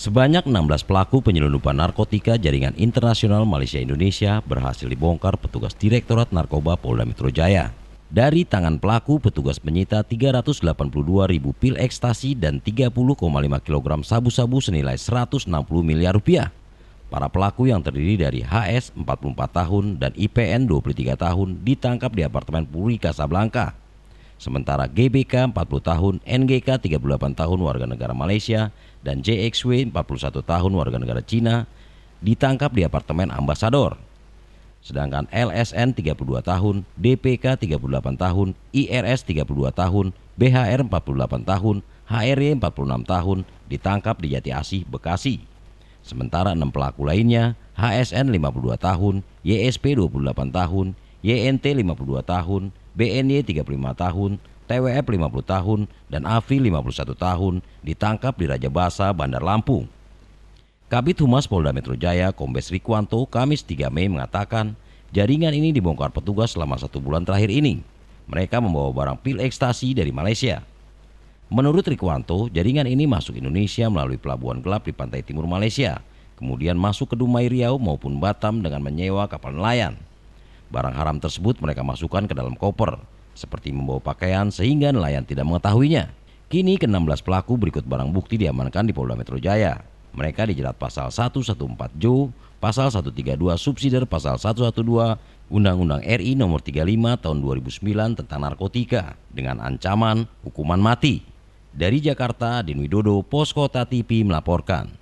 Sebanyak 16 pelaku penyelundupan narkotika jaringan internasional Malaysia Indonesia berhasil dibongkar petugas Direktorat Narkoba Polda Metro Jaya. Dari tangan pelaku, petugas menyita 382 ribu pil ekstasi dan 30,5 kg sabu-sabu senilai 160 miliar rupiah. Para pelaku yang terdiri dari HS 44 tahun dan IPN 23 tahun ditangkap di apartemen Puri Kasablanka. Sementara GBK 40 tahun, NGK 38 tahun warga negara Malaysia dan JXW 41 tahun warga negara Cina ditangkap di apartemen Ambasador. Sedangkan LSN 32 tahun, DPK 38 tahun, IRS 32 tahun, BHR 48 tahun, HRY 46 tahun ditangkap di Jati Asih, Bekasi. Sementara enam pelaku lainnya, HSN 52 tahun, YSP 28 tahun, YNT 52 tahun, BNY 35 tahun, TWF 50 tahun, dan AFI 51 tahun ditangkap di Raja Basa, Bandar Lampung. Kabit Humas Polda Metro Jaya, Kombes Rikwanto, Kamis 3 Mei mengatakan jaringan ini dibongkar petugas selama satu bulan terakhir ini. Mereka membawa barang pil ekstasi dari Malaysia. Menurut Rikwanto, jaringan ini masuk Indonesia melalui pelabuhan gelap di pantai timur Malaysia, kemudian masuk ke Dumai Riau maupun Batam dengan menyewa kapal nelayan. Barang haram tersebut mereka masukkan ke dalam koper, seperti membawa pakaian sehingga nelayan tidak mengetahuinya. Kini ke-16 pelaku berikut barang bukti diamankan di Polda Metro Jaya. Mereka dijerat pasal 114 Jo, pasal 132 subsidiar pasal 112 Undang-Undang RI nomor 35 tahun 2009 tentang narkotika dengan ancaman hukuman mati. Dari Jakarta, Din Widodo, Pos Kota TV melaporkan.